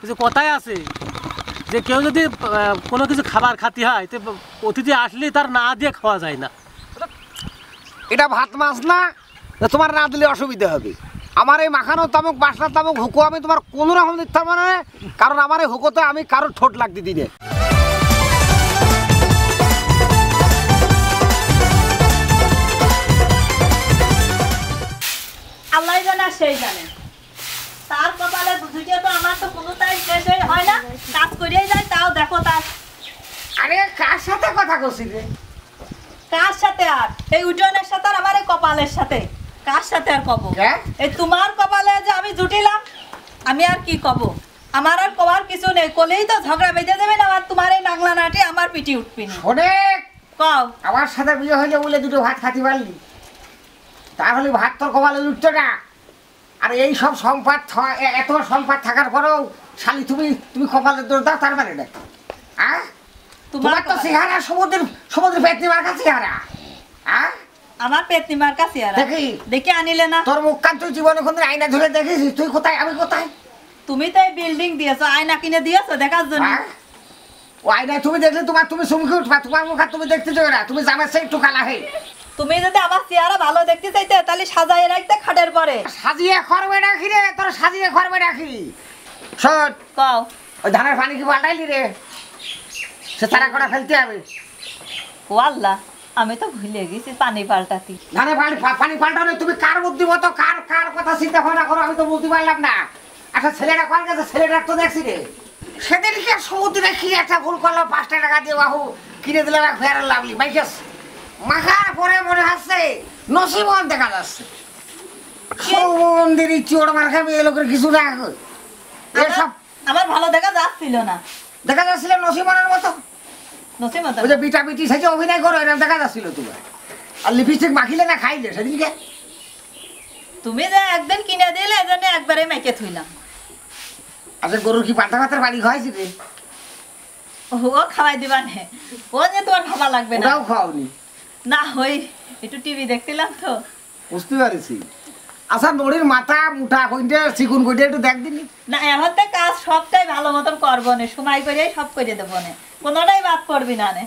কিছু কথাই আছে। যে কেউ যদি কোনো কিছু খাবার খাতে হয় তো অতিথি আসলে তার না দিয়ে খাওয়া যায় না। এটা ভাত মাছ না তোমার না দিলে অসুবিধা হবে। আমার এই মাখানো তামুক বাসনা তামুক হুকো আমি তোমার কোনো রকম দিতে পারব না কারণ আমার এই হুকোতে আমি কারোর ঠোঁট লাগতে দিনে আল্লাহ জানে সেই জানে তো আমার তো কোনোটাই শেষ হয় না। কাজ করেই যায় তাও দেখো তার। আরে কার সাথে কথা রে? কার সাথে আর? এই সাথে আর আমার এই কপালের সাথে? কার সাথে আর কব? এই তোমার কপালে যে আমি জুটিলাম আমি আর কি কব? আমার আর কবার কিছু নেই কলেই তো ঝগড়া বেঁধে দেবে না আর তোমার এই নাংলা নাটি আমার পিটি উঠবি অনেক কও। আমার সাথে বিয়ে হইলে বলে দুটো ভাত খাতে পারলি? তাহলে ভাত তোর কপালে উঠতো না। আর এই সব সম্পদ এত সম্পদ থাকার পরেও শালি তুমি তুমি কপালে দোষ দাও তার মানে না আহ তোমার তো চেহারা সমুদ্রের সমুদ্রের পেটনি মার্কা চেহারা। আহ আমার পেতনিমার কাছে আর দেখি। দেখে আনিলে না। তোর মুখ কান তুই জীবনে কোনদিন আয়না ধরে দেখেছিস তুই কোথায়? আমি কোথায়? তুমি তো এই বিল্ডিং দিয়েছ আয়না কিনে দিয়েছ দেখার জন্য? ও আয়নায় তুমি দেখলে তোমার তুমি চমকে উঠবা তোমার মুখ আর তুমি দেখতে না। তুমি জামার সেই একটু কালা হে। তুমি যদি আমার চেহারা ভালো দেখতে চাইতে তাহলে সাজাই রাখতে খাটের পরে। সাজিয়ে খরবে রাখি রে তোর সাজিয়ে খরবে রাখি। শোন কও। ওই ধানের পানি কি পাল্টাইলি রে? সে তারা করা ফেলতে হবে। ও আল্লাহ আমি তো ভুলে গেছি পানি পাল্টাতি। ধানের পানি পানি পাল্টানো তুমি কার বুদ্ধি মতো কার কার কথা চিন্তা ভাবনা করো আমি তো বলতে পারলাম না। আচ্ছা ছেলেটা কার কাছে ছেলেটার তো দেখছি রে। সেদিনকে সমুদ্রে কি একটা ভুল করল পাঁচটা টাকা দিয়ে বাহু কিনে দিলাম ফেয়ার লাভলি বাইকেস মাখার পরে মনে হচ্ছে নসিমন দেখা যাচ্ছে। সমুদ্রের চোর মার খাবে এ লোকের কিছু এসব আমার- ভালো দেখা যাচ্ছিল না। দেখা যাচ্ছিল নসিমনের মতো? ওই যে বিটা বিটি সেজে অভিনয় করো এরকম দেখা যাচ্ছিল তোমার। আর লিপস্টিক মাখিলে না খাইলে সেদিনকে? তুমি যে একদিন কিনে দিলে এজন্য একবারে মেকে থুইলাম। আচ্ছা গরুর কি পাতা পাতার বাড়ি খাওয়াইছি রে? ও খাওয়াই দিবা নে। ও যে তোমার ভাবা লাগবে না। ওটাও খাওয়াওনি। না ওই একটু টিভি দেখছিলাম তো। বুঝতে পারছি। আচ্ছা নড়ির মাথা মুঠা কইতে চিকুন কইতে একটু দেখ দিনি না এখন তো কাজ সবটাই ভালো মতন করব না সময় করে সব করে দেবো না। কোনোটাই বাদ করবি না নে।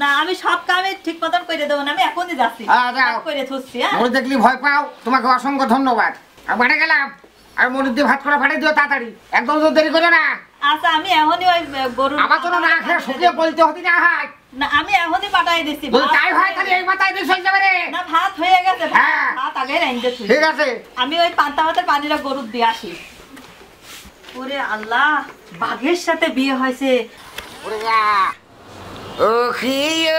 না আমি সব কামে ঠিক মতন করে দেবো না আমি এখনই যাচ্ছি। যাও। কাজ করে থুচ্ছি হ্যাঁ? নড়ি দেখলি ভয় পাও? তোমাকে অসংখ্য ধন্যবাদ। আর বাড়ে গেলাম। আর মনির দিয়ে ভাত করে পাঠিয়ে দিও তাড়াতাড়ি। একদম তো দেরি করে না। আচ্ছা আমি এখনই ওই গরু আমার জন্য না খেয়ে শুকিয়ে বলতে হতি না হয় না আমি এখনই পাঠাই তাই হয় তাহলে এই যাবে রে। না ভাত হয়ে গেছে ভাত- হ্যাঁ। আগে রাইন্দে ঠিক আছে। আমি ওই পান্তা ভাতের পানিটা গরুর দিয়ে আসি। ওরে আল্লাহ বাঘের সাথে বিয়ে হয়েছে। ও খিয়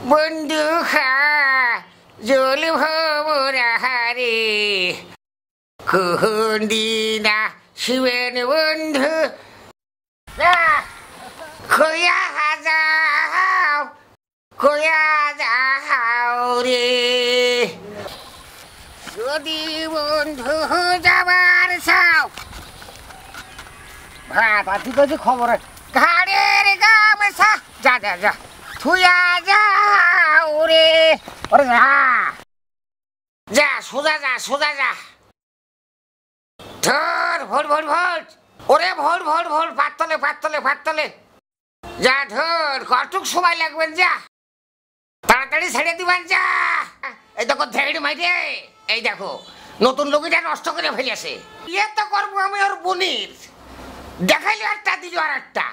বন্ধু খা জল ভবরা হারে। কুন্দিনা শিবেন বন্ধু। খোয়া হাজাও খোয়া যাও রে। যদি বন্ধু যাবার চাও, ভাত আর তুই কইছি খবর। ঘাড়ের গামছা, যা যা যা থুয়া যাও রে। ওরে যা যা, সোজা যা সোজা যা। ধর, ভোর ভোর ভোর। ওরে ভোর ভোর ভোর পাততলে পাততলে পাততলে যা ধর কটুক সময় লাগবে যা? তাড়াতাড়ি ছেড়ে দিবেন যা। এই দেখো, ধেড় মাইরে, এই দেখো, নতুন লোকিটা নষ্ট করে ফেলেছে। ইয়ে তো করব আমি ওর বনির। দেখাইলে একটা, দিল আর একটা।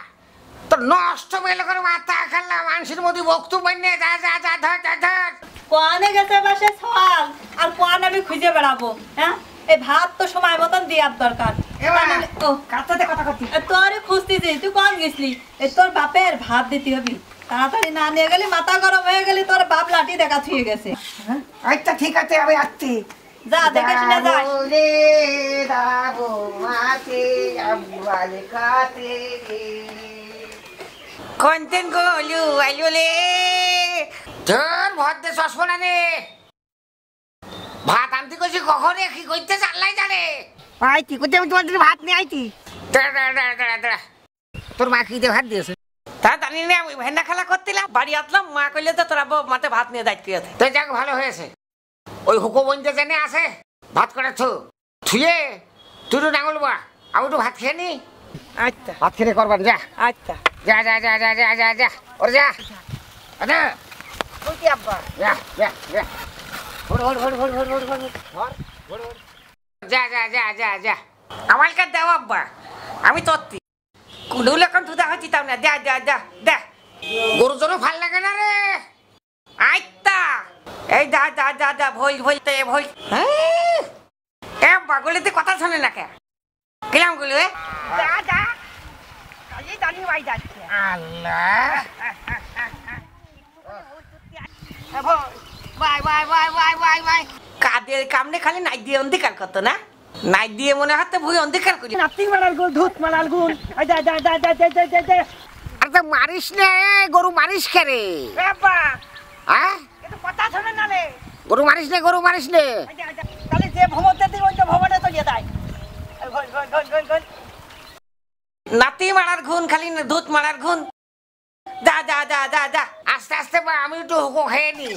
তো নষ্ট মেলে করে মাথা খেললাম মানুষের মধ্যে বক্তব্য নিয়ে যা যা যা, ধর যা, ধর। কোয়ানে গেছে বাসে সওয়াল আর কোয়ান আমি খুঁজে বেড়াবো হ্যাঁ? এই ভাত তো সময় মতন দেওয়ার দরকার। এ তোরে খুঁজতেছি তুই কোন গেছলি? তোর বাপের ভাত দিতে হবি। তাড়াতাড়ি না নিয়ে গেলি মাথা গরম হয়ে গেলি তোর বাপ লাঠি দেখা থুয়ে গেছে। আচ্ছা ঠিক আছে আমি আসছি। যা দেখে শুনে যাস গলু ভর দে চশমা নে। ভাত আনতে কইছি কখনে কি কইতে চাল্লাই জানে? আইতি কোথায় আমি জন্য ভাত নিয়ে আইতি তোর মা দিয়ে ভাত দিয়েছে। তা জানি না ওই ভেন্ডা খেলা করছিলাম বাড়ি আসলাম মা কইলে তো তোরা বউ মাতে ভাত নিয়ে দায়িত্ব আছে। তো যাক ভালো হয়েছে। ওই হুকো বন্ধে জেনে আছে ভাত করে থু থুয়ে তুই তো নাঙল বা আমি একটু ভাত খেয়ে নি? আচ্ছা। ভাত খেয়ে করবার যা। আচ্ছা। যা যা যা যা যা যা যা ওরে যা। আচ্ছা আব্বা? যা যা যা। ওর ওর ওর ওর ওর ওর ওর ওর। যা যা যা যা যা। আমাকে দাও আব্বা। আমি তত্তি। কোনো রকম ধুদা হচ্ছিতাম না। যা যা যা দা। গরুর জন্য ভালো লাগে না রে। আইতা। এই যা যা যা যা ভই ভই তে ভই এ বাগলিতে কথা শোনে না কে? গেলামগুলো এ। যা কালি দানি ভাই যাচ্ছে। আল্লাহ। ভাই ভাই ভাই ভাই ভাই ভাই কাদের কামনে খালি নাই দিয়ে অন্ধকার কত না? নাই দিয়ে মনে হাতে ভুই অন্ধকার করি। নাতি মারাল গুল ধূত মারাল গুল আর তো মারিস না গরু মারিস কেরে হ্যাঁ কথা শুনে না রে। গরু মারিস নে গরু মারিস নে। তাহলে যে ভবনতে দিই ওই তো ভবনে তো যায় নাতি মারার ঘুন খালি না ধূত মারার ঘুন দা দা দা দা যা। আস্তে আস্তে আমি একটু হুকো খেয়ে নি।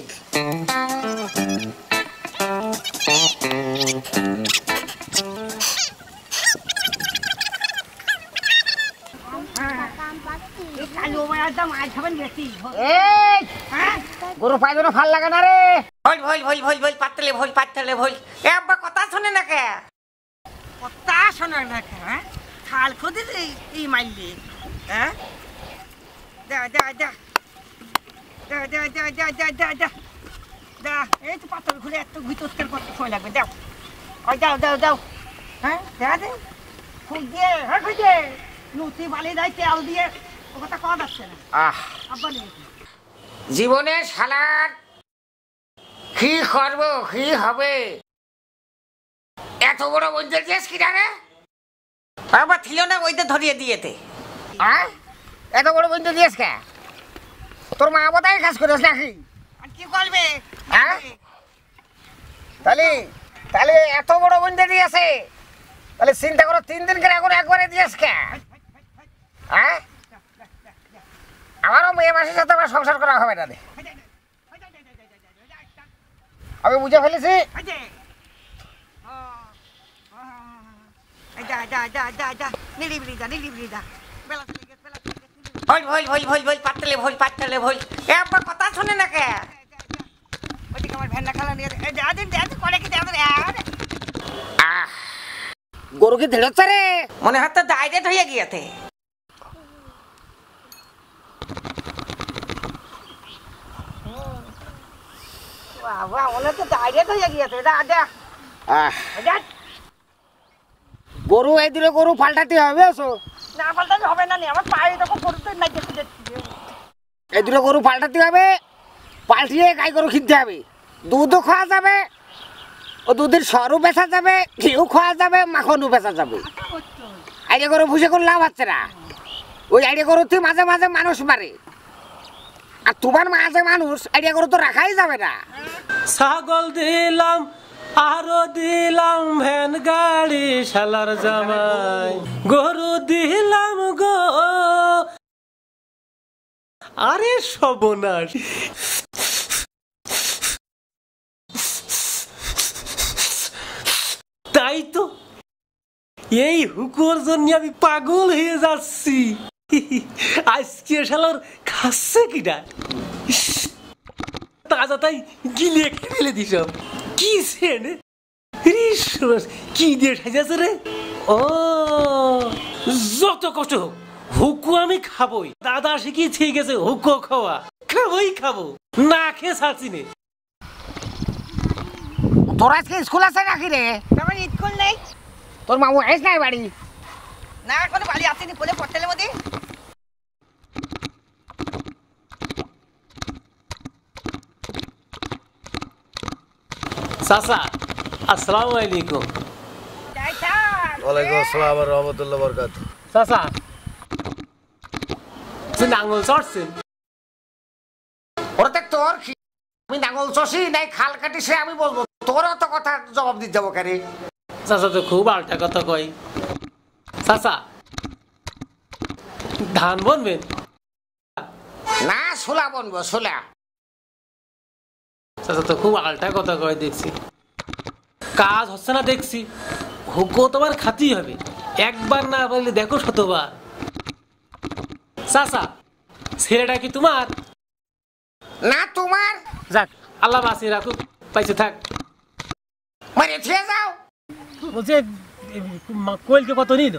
গরু পাই জন্য ভালো লাগে না রে। ভল ভল ভল ভল ভল পাতলে ভল পাতলে ভল। এ আব্বা কথা শোনে না কে? কথা শোনে না কে হ্যাঁ? খাল খুদি এই মাইলি হ্যাঁ? দা দা দা দা দা দা দা দা দা দা এই তো এত ভিতর করতে সময় লাগবে দাও। ওই দাও দাও দাও। হ্যাঁ দেখা দে খুঁজে হ্যাঁ খুঁজে বালি দেয় তেল দিয়ে। ও কথা কওয়া যাচ্ছে না। আহ। আব্বা নেই। জীবনে সালাদ কি করব কি হবে? এত বড় বলতে চেয়েছ কি রে বাবা ছিল না ওইটা ধরিয়ে দিয়েতে। হ্যাঁ এত বড় বলতে দিয়েছ কে? তোর মা বোধহয় কাজ করিস নাকি? কি করবে হ্যাঁ? তাহলে তাহলে এত বড় বন্ধে দিয়েছে তাহলে চিন্তা করো তিন দিন করে এখন একবারে দিয়েছ কে? হ্যাঁ? আমারও মেয়ে মাসের সাথে আমার সংসার করা হবে না আমি বুঝে ফেলেছি? ভল ভল ভল ভল ভল পাতলে ভল পাতলে ভল। এ আব্বা কথা শুনে না কে? ভেন্ডা খালা নিয়ে গরুকে ধেড়চ্ছে রে? মনে হয় তো ডাইরেক্ট হয়ে গিয়েছে। গরু এই দিলে গরু পাল্টাতে হবে না পাল্টাতে হবে না আমার পায়ে তখন গরুতে না এই দুটো গরু পাল্টাতে হবে পাল্টিয়ে গাই গরু কিনতে হবে। দুধও খাওয়া যাবে, ও দুধের সরও বেচা যাবে, ঘিও খাওয়া যাবে, মাখনও বেচা যাবে। আইডিয়া গরু ভুষে করে লাভ হচ্ছে না? ওই আইডিয়া গরুতে মাঝে মাঝে মানুষ মারে। আর তোমার মাঝে মানুষ, আইডিয়া গরু তো রাখাই যাবে না। ছাগল দিলাম, আরও দিলাম, ভ্যান গাড়ি, শালার জামাই। গরু দিলাম গো। আরে সবনাশ তাই তো এই হুকুর জন্য আমি পাগল হয়ে যাচ্ছি। আজকে শালার খাচ্ছে কিটা তাজা তাই গিলে ফেলে দিস কি সেন? কি দিয়ে সাজাছে রে? ও যত কষ্ট হোক হুকু আমি খাবই। দাদা শিখিয়ে ঠিক গেছে হুকু খাওয়া। খাবই খাব। না খেয়ে ছাড়ছি নে। তোর আজকে স্কুল আছে নাকি রে? আমার স্কুল নেই তোর মামু আইস নাই বাড়ি। না এখন বাড়ি আসেনি বলে পড়তেলে মধ্যে। চাচা আসসালামু আলাইকুম। ওয়ালাইকুম আসসালাম আর রহমতুল্লাহ বরকাত। চাচা তুই নাঙ্গল চড়ছেন ওরা তোর আমি নাঙ্গল চষি নাই খাল কাটি সে আমি বলব তোর অত কথা জবাব দিতে যাব কারে চাচা তো খুব আলটা কথা কয়। চাচা ধান বনবেন? না সোলা বনবো সোলা চাচা তো খুব আলটা কথা কয় দেখছি। কাজ হচ্ছে না দেখছি। হুকো তোমার খাতেই হবে। একবার না বললে দেখো শতবার। চাচা ছেলেটা কি তোমার? না তোমার? যাক আল্লাহ বাঁচিয়ে রাখুক। পাইছে থাক। মানে যাও। বলছে কোয়েলকে কত নিয়ে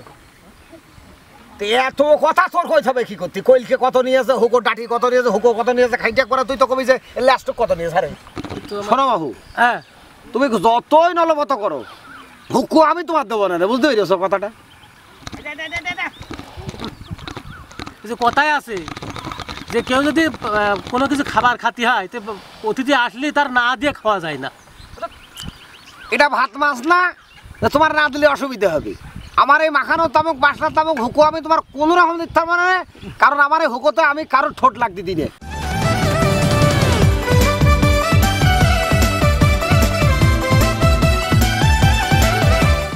তো এত কথা তোর কই হবে কি করতি? কইলকে কত নিয়েছে হুকো ডাটি কত নিয়েছে হুকো কত নিয়েছে খাইটা করে তুই তো কবি যে লাস্ট কত নিয়েছে আরে। শোনো বাবু হ্যাঁ। তুমি যতই নলবত করো হুকু আমি তোমার দেবো না বুঝতে পেরেছ কথাটা? যে কথায় আছে যে কেউ যদি কোনো কিছু খাবার খাতি হয় তো অতিথি আসলে তার না দিয়ে খাওয়া যায় না। এটা ভাত মাছ না তোমার না দিলে অসুবিধা হবে। আমার এই মাখানো তামুক, বাসনা তামুক, হুকু আমি তোমার কোনো রকম দিতে পারব না কারণ আমার এই হুকোতে আমি কারোর ঠোঁট লাগতে দিনে